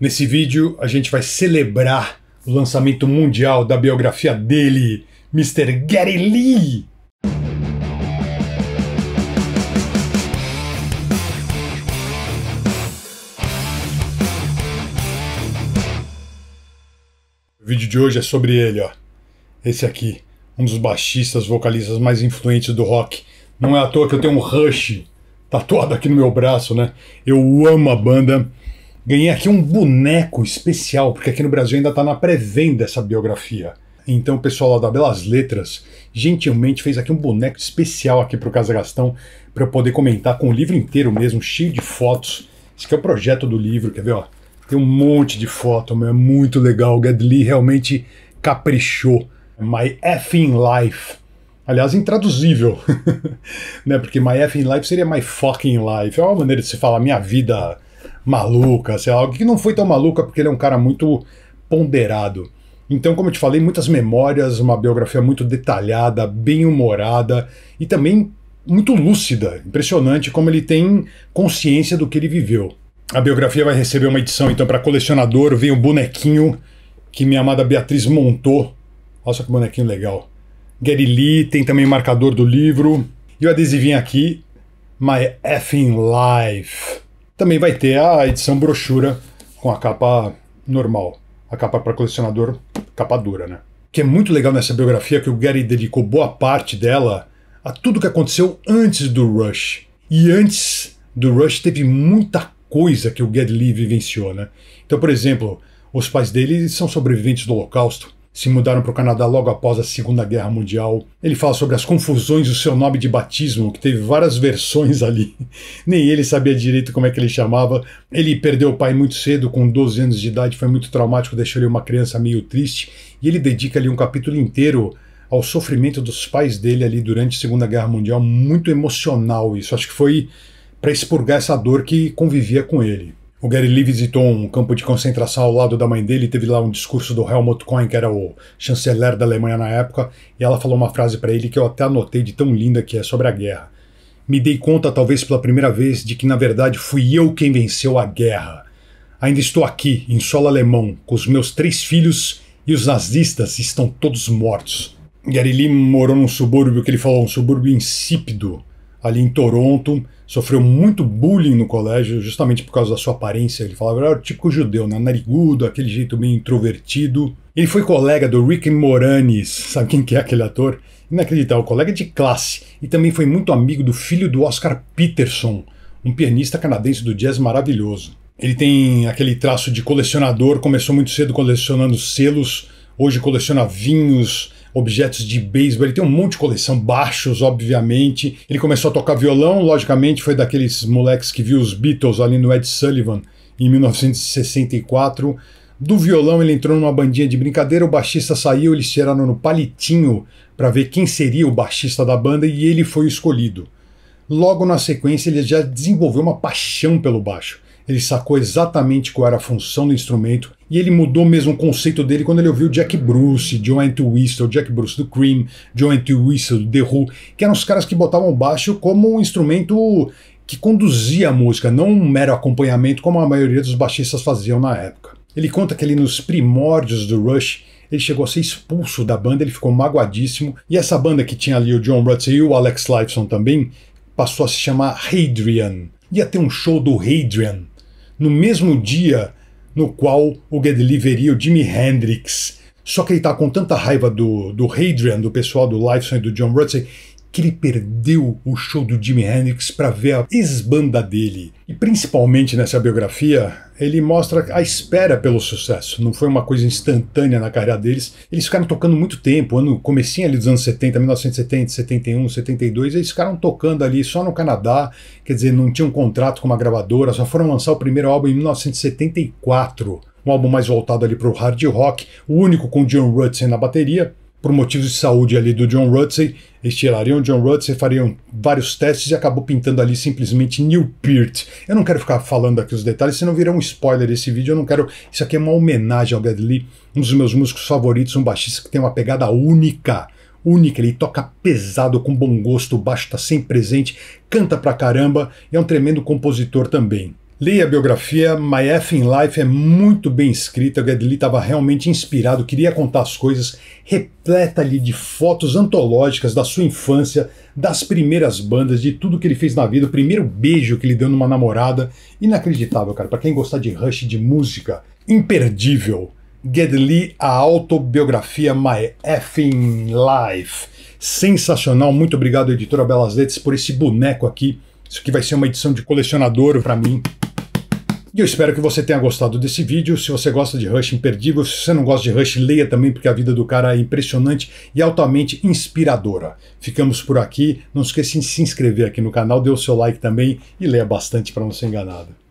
Nesse vídeo a gente vai celebrar o lançamento mundial da biografia dele, Mr. Gary Lee. O vídeo de hoje é sobre ele, ó. Esse aqui, um dos baixistas, vocalistas mais influentes do rock. Não é à toa que eu tenho um Rush tatuado aqui no meu braço, né? Eu amo a banda. Ganhei aqui um boneco especial, porque aqui no Brasil ainda está na pré-venda essa biografia. Então o pessoal lá da Belas Letras gentilmente fez aqui um boneco especial aqui para o Casa Gastão, para eu poder comentar com o livro inteiro mesmo, cheio de fotos. Esse aqui é o projeto do livro, quer ver? Ó? Tem um monte de foto, é muito legal. O Gedli realmente caprichou. My Effing Life. Aliás, intraduzível, né? Porque My Effing Life seria My Fucking Life. É uma maneira de se falar minha vida maluca, sei lá, algo que não foi tão maluca porque ele é um cara muito ponderado. Então, como eu te falei, muitas memórias, uma biografia muito detalhada, bem humorada e também muito lúcida. Impressionante como ele tem consciência do que ele viveu. A biografia vai receber uma edição, então, para colecionador. Vem o um bonequinho que minha amada Beatriz montou. Olha só que bonequinho legal. Gary Lee, tem também o marcador do livro. E o adesivinho aqui, My Effing Life. Também vai ter a edição brochura com a capa normal, a capa para colecionador, capa dura, né? Que é muito legal nessa biografia que o Gary dedicou boa parte dela a tudo que aconteceu antes do Rush. E antes do Rush teve muita coisa que o Lee vivenciou, né? Então, por exemplo, os pais dele são sobreviventes do Holocausto se mudaram para o Canadá logo após a Segunda Guerra Mundial. Ele fala sobre as confusões do seu nome de batismo, que teve várias versões ali. Nem ele sabia direito como é que ele chamava. Ele perdeu o pai muito cedo, com 12 anos de idade, foi muito traumático, deixou ele uma criança meio triste. E ele dedica ali um capítulo inteiro ao sofrimento dos pais dele ali durante a Segunda Guerra Mundial, muito emocional isso. Acho que foi para expurgar essa dor que convivia com ele. O Gary Lee visitou um campo de concentração ao lado da mãe dele e teve lá um discurso do Helmut Kohl, que era o chanceler da Alemanha na época, e ela falou uma frase para ele que eu até anotei de tão linda que é sobre a guerra. Me dei conta, talvez pela primeira vez, de que na verdade fui eu quem venceu a guerra. Ainda estou aqui, em solo alemão, com os meus três filhos e os nazistas estão todos mortos. Gary Lee morou num subúrbio que ele falou, um subúrbio insípido, ali em Toronto, sofreu muito bullying no colégio, justamente por causa da sua aparência. Ele falava, era o típico judeu, né? narigudo, aquele jeito meio introvertido. Ele foi colega do Rick Moranis, sabe quem que é aquele ator? Inacreditável, colega de classe. E também foi muito amigo do filho do Oscar Peterson, um pianista canadense do jazz maravilhoso. Ele tem aquele traço de colecionador, começou muito cedo colecionando selos, hoje coleciona vinhos, objetos de beisebol, ele tem um monte de coleção, baixos, obviamente. Ele começou a tocar violão, logicamente, foi daqueles moleques que viu os Beatles ali no Ed Sullivan em 1964. Do violão ele entrou numa bandinha de brincadeira, o baixista saiu, eles tiraram no palitinho para ver quem seria o baixista da banda e ele foi o escolhido. Logo na sequência ele já desenvolveu uma paixão pelo baixo. Ele sacou exatamente qual era a função do instrumento e ele mudou mesmo o conceito dele quando ele ouviu Jack Bruce, John Entwistle, Jack Bruce do Cream, John Entwistle do The Who, que eram os caras que botavam o baixo como um instrumento que conduzia a música, não um mero acompanhamento como a maioria dos baixistas faziam na época. Ele conta que ali nos primórdios do Rush, ele chegou a ser expulso da banda, ele ficou magoadíssimo, e essa banda que tinha ali o John Rutsey e o Alex Lifeson também, passou a se chamar Hadrian. Ia ter um show do Hadrian no mesmo dia no qual o Geddy veria o Jimi Hendrix. Só que ele está com tanta raiva do, do Hadrian, do pessoal do Lifeson e do John Rutsey, que ele perdeu o show do Jimi Hendrix para ver a ex-banda dele. E principalmente nessa biografia, ele mostra a espera pelo sucesso. Não foi uma coisa instantânea na carreira deles. Eles ficaram tocando muito tempo, ano comecinho ali dos anos 70, 1970, 71, 72, eles ficaram tocando ali só no Canadá, quer dizer, não tinham um contrato com uma gravadora, só foram lançar o primeiro álbum em 1974. Um álbum mais voltado ali para o hard rock, o único com John Rutsey na bateria por motivos de saúde ali do John Rutsey, eles tirariam o John Rutsey, fariam vários testes e acabou pintando ali simplesmente Neil Peart. Eu não quero ficar falando aqui os detalhes, senão virar um spoiler esse vídeo, eu não quero... Isso aqui é uma homenagem ao Geddy Lee, um dos meus músicos favoritos, um baixista que tem uma pegada única, única, ele toca pesado, com bom gosto, o baixo está sempre presente, canta pra caramba e é um tremendo compositor também. Leia a biografia, My F in Life é muito bem escrita, o Geddy Lee estava realmente inspirado, queria contar as coisas, repleta ali de fotos antológicas da sua infância, das primeiras bandas, de tudo que ele fez na vida, o primeiro beijo que ele deu numa namorada. Inacreditável, cara, para quem gostar de Rush, de música, imperdível. Geddy Lee, a autobiografia My Effing Life. Sensacional, muito obrigado, editora Belas Letras, por esse boneco aqui. Isso aqui vai ser uma edição de colecionador para mim. E eu espero que você tenha gostado desse vídeo. Se você gosta de Rush, imperdível. Se você não gosta de Rush, leia também, porque a vida do cara é impressionante e altamente inspiradora. Ficamos por aqui. Não esqueça de se inscrever aqui no canal, dê o seu like também e leia bastante para não ser enganado.